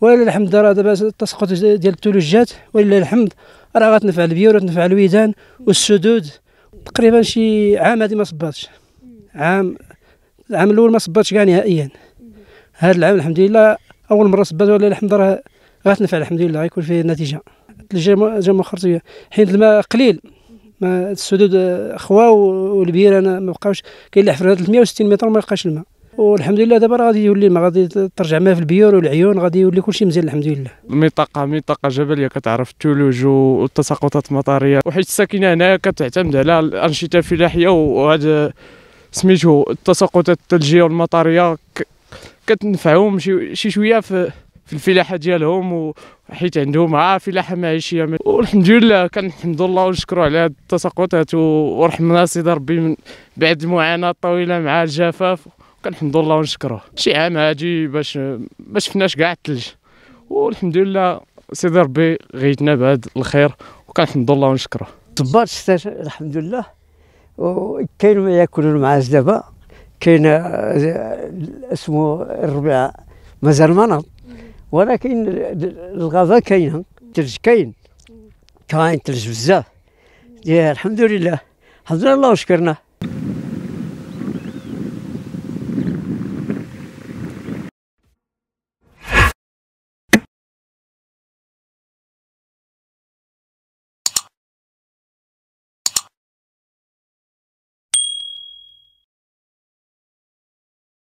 ولله الحمد راه دابا التساقط ديال الثلوجات ولله الحمد. راه غتنفع البيور وتنفع الويدان والسدود. تقريبا شي عام هذه ما صباتش. عام العام الأول ما صباتش كاع نهائيا. هذا العام الحمد لله أول مرة صبات ولله الحمد راه غتنفع الحمد لله غيكون فيه نتيجة. جا مؤخرا حين الماء قليل. ما السدود خوا والبير أنا ما بقاوش. كاين اللي حفر 360 متر ما يلقاش الماء. والحمد لله دابا راه غادي يولي ما غادي ترجع ما في البيور والعيون غادي يولي كلشي مزيان الحمد لله. المنطقة منطقه جبلية كتعرف الثلوج والتساقطات المطرية. وحيت الساكنة هنايا كتعتمد على الأنشطة الفلاحيه وهذا سميتو التساقطات الثلجيه والمطرية كتنفعهم شي شوية في في الفلاحة ديالهم حيت عندهم ها فلاحة معيشية. والحمد لله كنحمد الله ونشكروا على هاد التساقطات ورحمنا سيدي ربي من بعد المعاناة الطويلة مع الجفاف. كنحمد الله ونشكروه شي عام هادي باش ما شفناش كاع الثلج والحمد لله سيدي ربي غيتنا بهذا الخير وكنحمد الله ونشكروه صبات الشتاء الحمد لله وكاين ما ياكلون المعاز دابا. كاين آه، اسمه الربيع مازال ما نض ولكن الغابة كاينة الثلج كاين. كاين ثلج بزاف. الحمد لله الحمد لله وشكرنا